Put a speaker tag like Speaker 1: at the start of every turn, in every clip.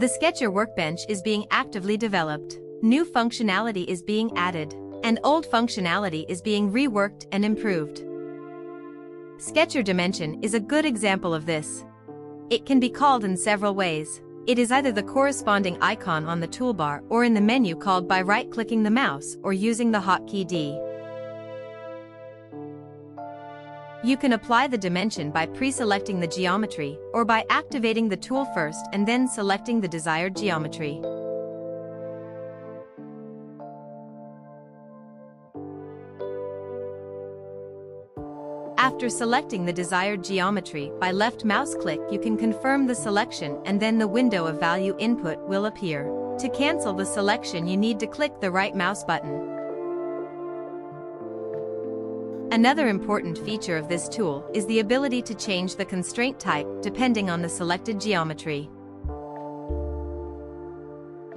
Speaker 1: The Sketcher workbench is being actively developed. New functionality is being added, and old functionality is being reworked and improved. Sketcher Dimension is a good example of this. It can be called in several ways. It is either the corresponding icon on the toolbar or in the menu called by right-clicking the mouse or using the hotkey D. You can apply the dimension by pre-selecting the geometry or by activating the tool first and then selecting the desired geometry. After selecting the desired geometry by left mouse click you can confirm the selection and then the window of value input will appear. To cancel the selection you need to click the right mouse button. Another important feature of this tool is the ability to change the constraint type depending on the selected geometry.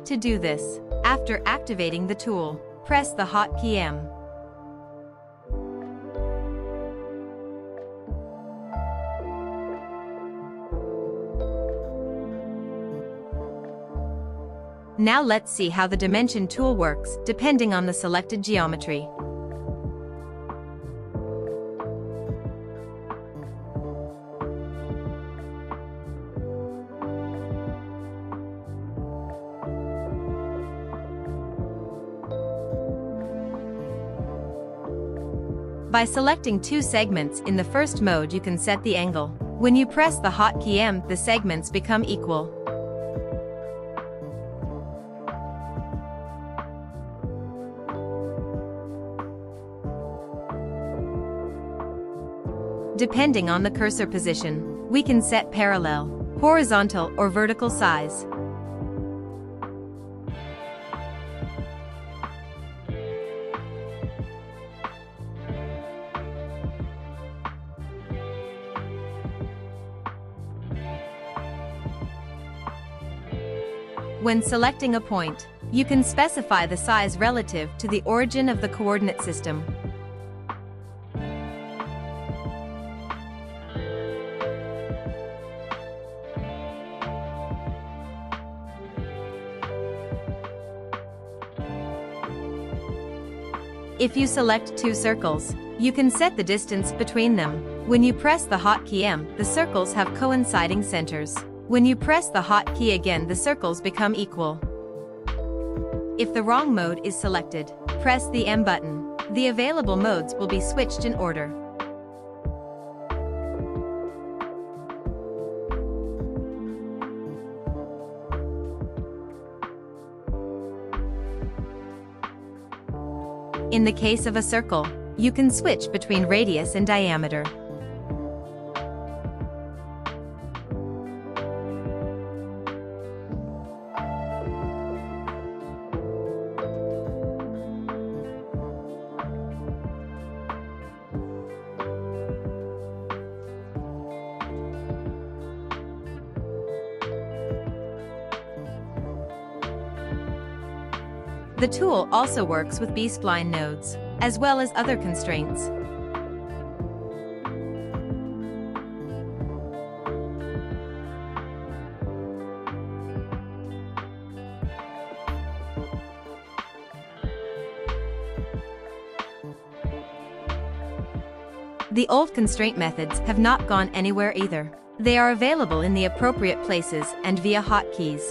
Speaker 1: To do this, after activating the tool, press the hotkey M. Now let's see how the dimension tool works depending on the selected geometry. By selecting two segments in the first mode you can set the angle. When you press the hotkey M the segments become equal. Depending on the cursor position, we can set parallel, horizontal or vertical size. When selecting a point, you can specify the size relative to the origin of the coordinate system. If you select two circles, you can set the distance between them. When you press the hotkey M, the circles have coinciding centers. When you press the hotkey again the circles become equal. If the wrong mode is selected, press the M button. The available modes will be switched in order. In the case of a circle, you can switch between radius and diameter. The tool also works with B-spline nodes, as well as other constraints. The old constraint methods have not gone anywhere either. They are available in the appropriate places and via hotkeys.